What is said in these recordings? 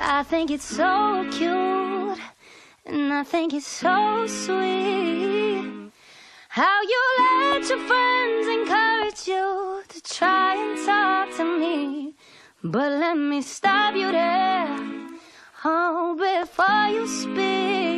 I think it's so cute, and I think it's so sweet. How you let your friends encourage you to try and talk to me. But let me stop you there, oh, before you speak.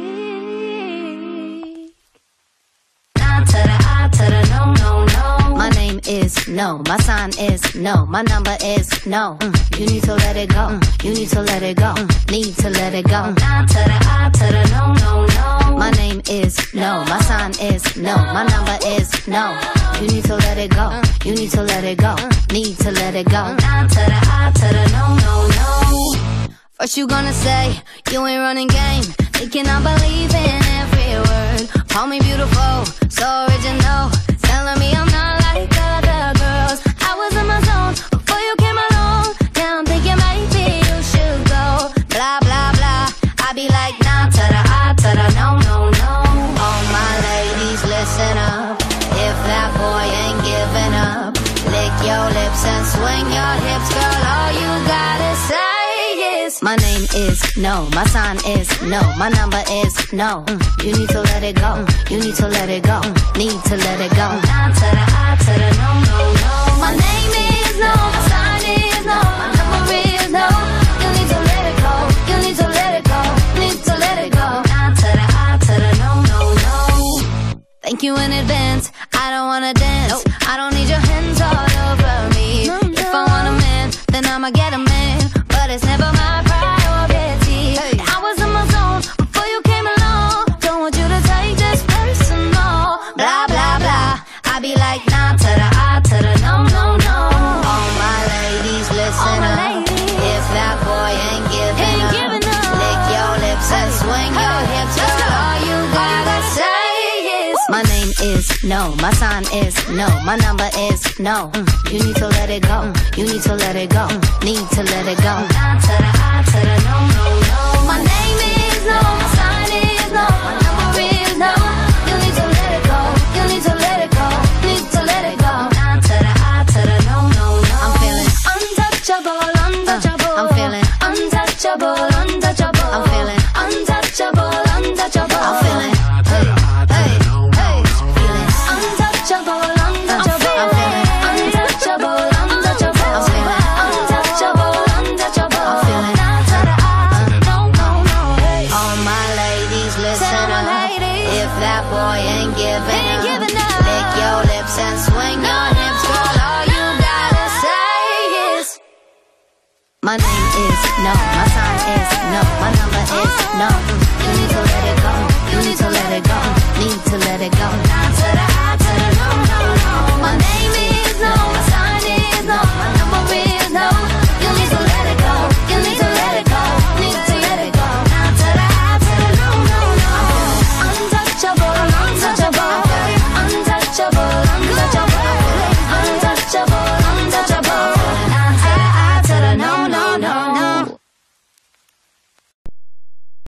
Name is no, my sign is no, my number is no. Mm, you need to let it go, mm, you need to let it go, mm, need to let it go. Nah to the I to the no, no, no. My name is no, my sign is no, my number is no. You need to let it go, you need to let it go, need to let it go. To the I to the no, no, no. First you gonna say you ain't running game, thinking I believe in every word. Call me beautiful, so original, my name is no, my sign is no, my number is no. You need to let it go, you need to let it go, need to let it go. No, no, no. My name is no, my sign is no, my number is no. You need to let it go, you need to let it go, need to let it go. No, no, no. Thank you in advance. I don't wanna dance. I be like nah to the I to the no no no. All my ladies, listen my up. ladies. If that boy ain't giving Ain't up, giving up. lick your lips and swing your Hey, hips. let's Girl, go. all you gotta say is my name is no, my sign is no, my number is no. Mm, you need to let it go, mm, you need to let it go, mm, need to let it go. Nah to the I to the no, no, no. My name is no, My name is no, my sign is no, my number is no. You need to let it go, you need to let it go, need to let it go.